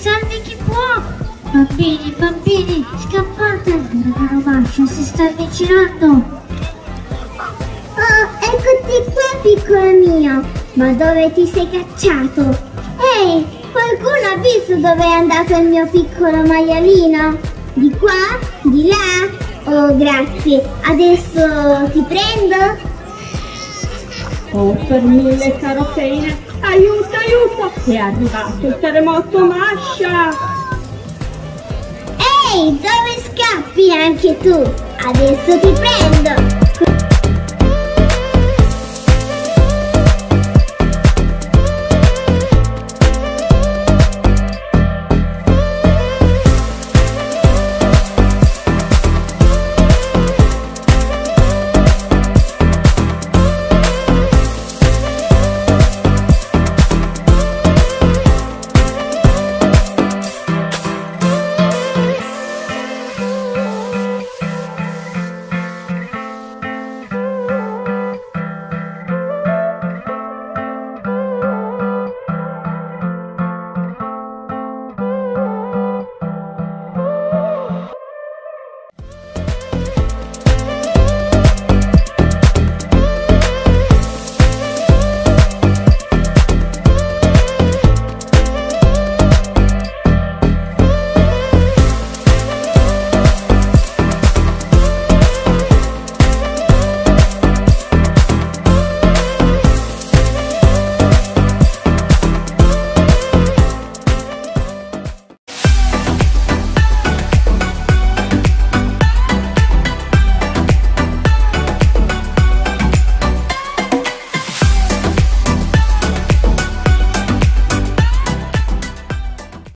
salvi chi può! Bambini, bambini, scappate! Il caro Mascio si sta avvicinando! Oh, eccoti qua, piccolo mio! Ma dove ti sei cacciato? Ehi, qualcuno ha visto dove è andato il mio piccolo maialino? Di qua? Di là? Oh, grazie. Adesso ti prendo? Oh, per mille caro Kane, aiuto, aiuto! È arrivato il terremoto Masha! Ehi, dove scappi anche tu? Adesso ti prendo!